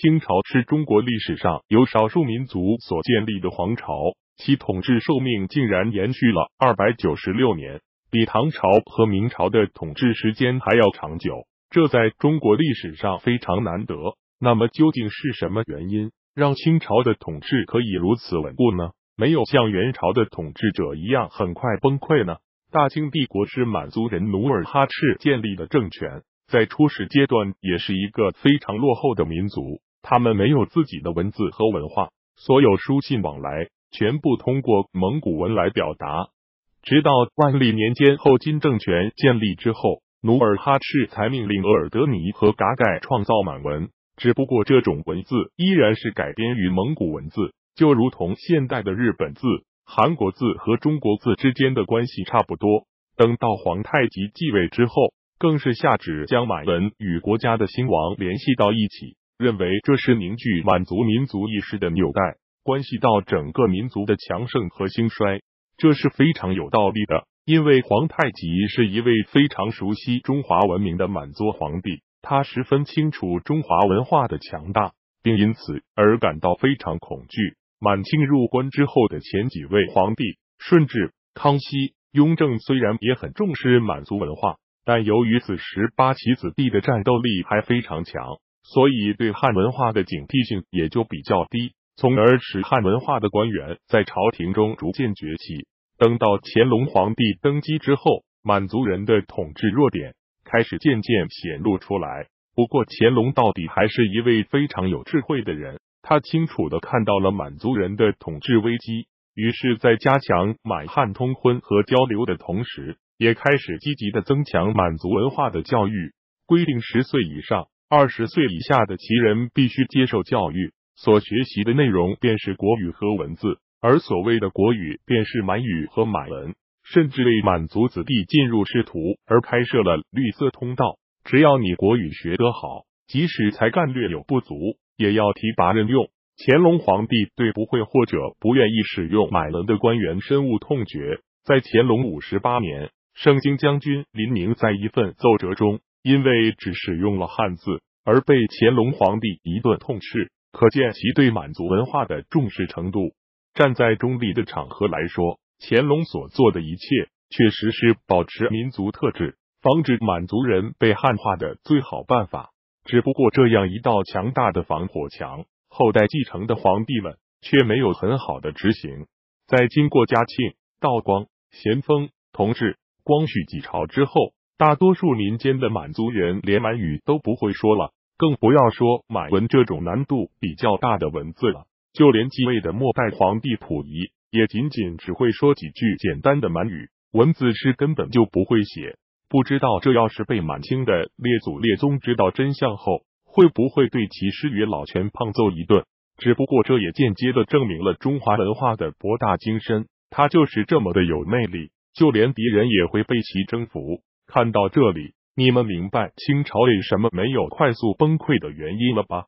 清朝是中国历史上由少数民族所建立的皇朝，其统治寿命竟然延续了二百九十六年，比唐朝和明朝的统治时间还要长久，这在中国历史上非常难得。那么究竟是什么原因让清朝的统治可以如此稳固呢？没有像元朝的统治者一样很快崩溃呢？大清帝国是满族人努尔哈赤建立的政权。在初始阶段，也是一个非常落后的民族。他们没有自己的文字和文化，所有书信往来全部通过蒙古文来表达。直到万历年间后金政权建立之后，努尔哈赤才命令额尔德尼和噶盖创造满文。只不过这种文字依然是改编于蒙古文字，就如同现代的日本字、韩国字和中国字之间的关系差不多。等到皇太极继位之后。更是下旨将满文与国家的兴亡联系到一起，认为这是凝聚满族民族意识的纽带，关系到整个民族的强盛和兴衰，这是非常有道理的。因为皇太极是一位非常熟悉中华文明的满族皇帝，他十分清楚中华文化的强大，并因此而感到非常恐惧。满清入关之后的前几位皇帝，顺治、康熙、雍正虽然也很重视满族文化。但由于此时八旗子弟的战斗力还非常强，所以对汉文化的警惕性也就比较低，从而使汉文化的官员在朝廷中逐渐崛起。等到乾隆皇帝登基之后，满族人的统治弱点开始渐渐显露出来。不过，乾隆到底还是一位非常有智慧的人，他清楚的看到了满族人的统治危机，于是，在加强满汉通婚和交流的同时。也开始积极的增强满族文化的教育，规定十岁以上、二十岁以下的旗人必须接受教育，所学习的内容便是国语和文字，而所谓的国语便是满语和满文，甚至为满族子弟进入仕途而开设了绿色通道。只要你国语学得好，即使才干略有不足，也要提拔任用。乾隆皇帝对不会或者不愿意使用满文的官员深恶痛绝，在乾隆五十八年。盛京将军林宁在一份奏折中，因为只使用了汉字而被乾隆皇帝一顿痛斥，可见其对满族文化的重视程度。站在中立的场合来说，乾隆所做的一切确实是保持民族特质、防止满族人被汉化的最好办法。只不过这样一道强大的防火墙，后代继承的皇帝们却没有很好的执行。在经过嘉庆、道光、咸丰、同治。光绪几朝之后，大多数民间的满族人连满语都不会说了，更不要说满文这种难度比较大的文字了。就连继位的末代皇帝溥仪，也仅仅只会说几句简单的满语，文字是根本就不会写。不知道这要是被满清的列祖列宗知道真相后，会不会对其施与老拳胖揍一顿？只不过这也间接的证明了中华文化的博大精深，它就是这么的有魅力。就连敌人也会被其征服。看到这里，你们明白清朝为什么没有快速崩溃的原因了吧？